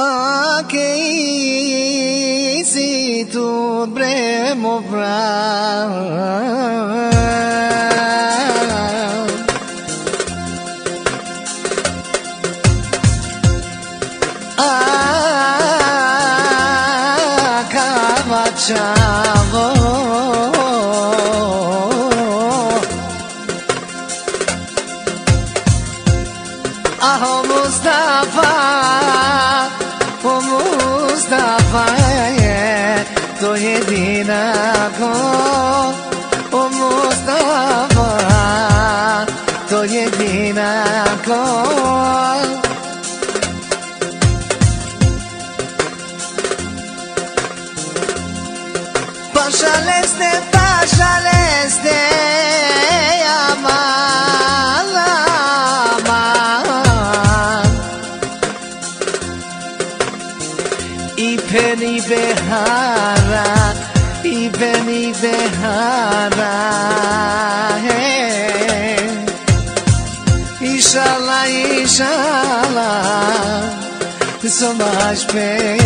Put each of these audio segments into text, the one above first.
A che si tu bremo fra ipeni behara hey. İnşallah, inşallah Samaş pe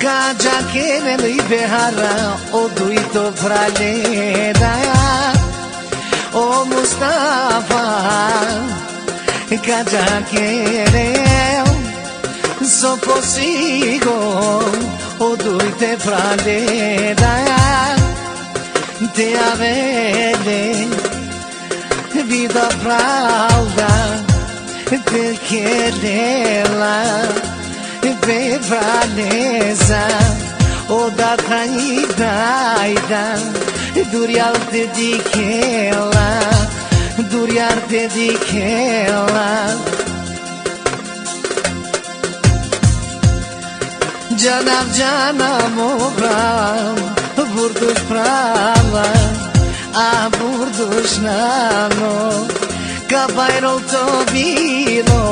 Kaja kene libera O duito fralera O Mustafa Kaja kene So posigo O duite fralera Te avere vida fralda Te querela Bevraneza O da traidada Duriar dedikela Duriar dedikela Gjanam, gjanam, obram Burdush prava A burdush namo Ka bajrol to vino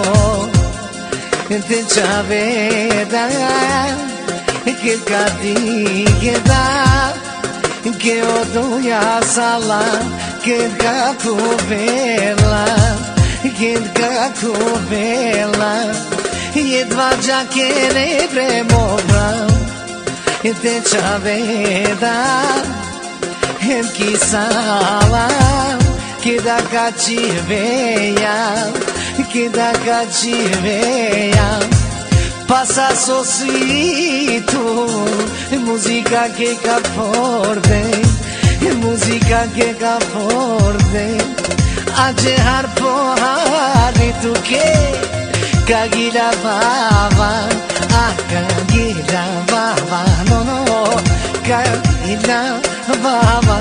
Të qaveda Ke ka di gjeda Ke odoja sala Ke ka ku vela Ke ka ku vela Jedva čak je Te çaveda Hem kisala Kida kaçiveyam Kida kaçiveyam Pasa sositu Muzika que caporde Muzika que caporde Aje harpo haritu ke Kagila po baba Candida baba, no no, Candida baba,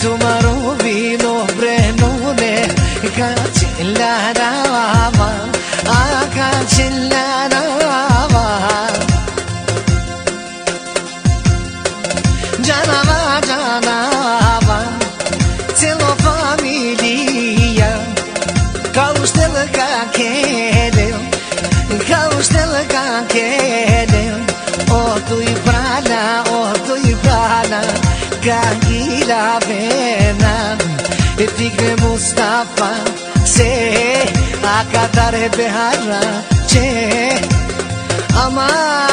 tumaro vino brenone, Candida baba, a Candida Kagila vena Etikre Mustafa Se Akatare behara Che Aman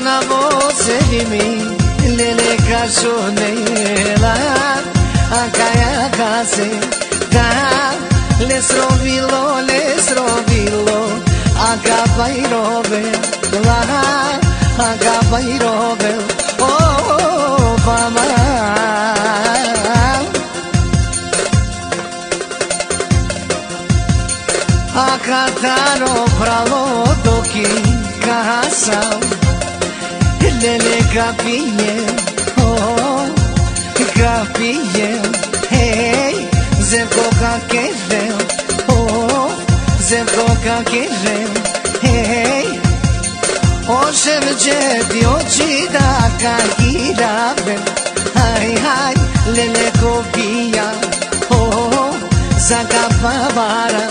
να μω σε δημή Λέλε κασό ναι έλα κασέ τα Λες ροβιλό, λες ροβιλό Αγαπάει ροβελ Αγαπάει ροβελ Ω, ω, πάμα Ακατάρω πραλό το κοιν Κασάω λένε καπιέ, oh, καπιέ, hey, ζευγόκα και δέο, oh, ζευγόκα και δέο, hey, όσε με τσέπι, τα κακίδα, αι, αι, λένε κοπία, oh, σαν καπαβάρα,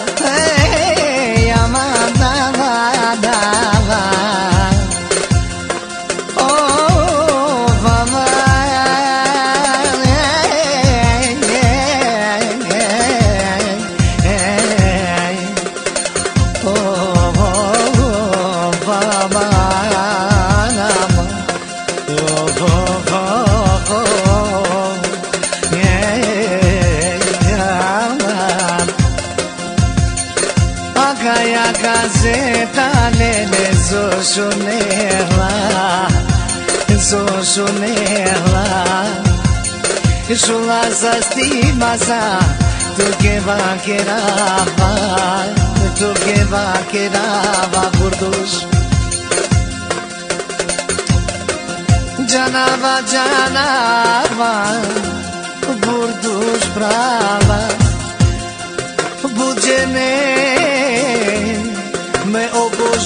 zoshonela zoshonela Shula sastimaza tu que va querava tu que va querava burdos. Janava janava burdos brava. Budjene me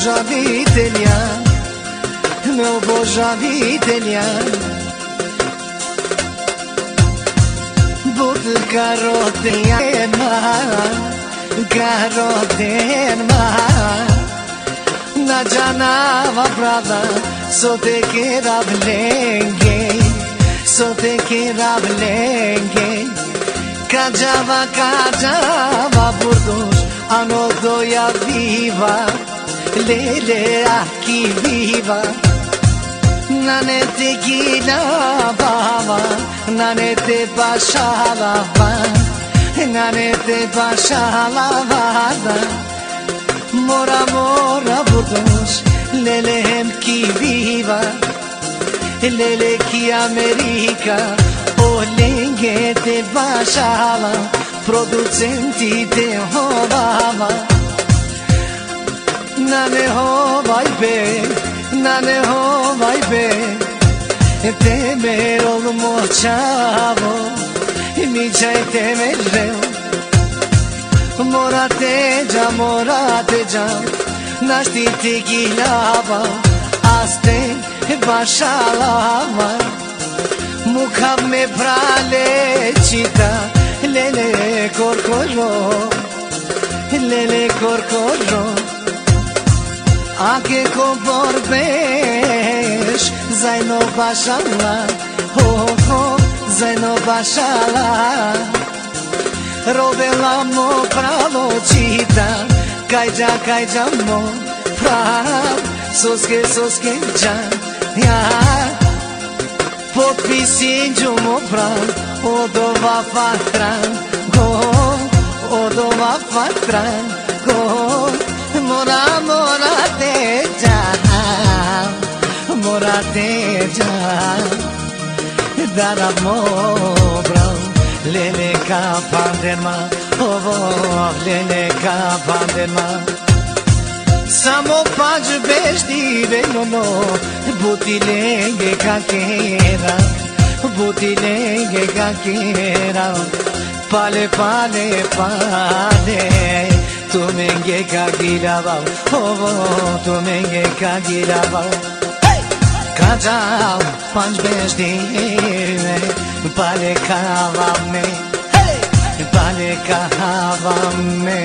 obожавителя, на обожавителя. Будка родена, родена, на джанава брада, со те ке равленге, со те ке равленге, каджава, каджава, бурдош, ano doia viva lele aqui viva. Nane te gina baba, nane te bashala bashalava, nane te bashala bashalavada. Mora, mora burdos, lele hem ki viva, lele ki America, Olenghe te bashala, producenti te hovava. Nane নানে হো বাইবে নানে হো বাইবে তে মে রোগ মোছাবো মি যাই তে মে রে মোরাতে যা মোরাতে যা, নাস্তি তে গিলাবা আস্তে বাশালা মুখাব মে ভ্রালে চিতা, লেলে কর কর লেলে কর কর Ache ko vorbești Zaino bașala Ho, ho, zaino bașala Rovelamo pravo cita Kajja, kajja mo Prav Soske, soske, ja Ja Potpisin mo prav Odova fatra Go Odova fatra Mora মোরা মোরাতে mora মোরাতে যান দাঁড়া মোবরাও লেলে কা ফাঁদের মা ও লেলে কা ফাঁদের মা Samo paç beşti ve nono Butile ge kakera Butile ge kakera Pale pale pale. menge kagilabau Obo tu menge kagilabau Kacau panç beş dime Pale kahvame Pale kahvame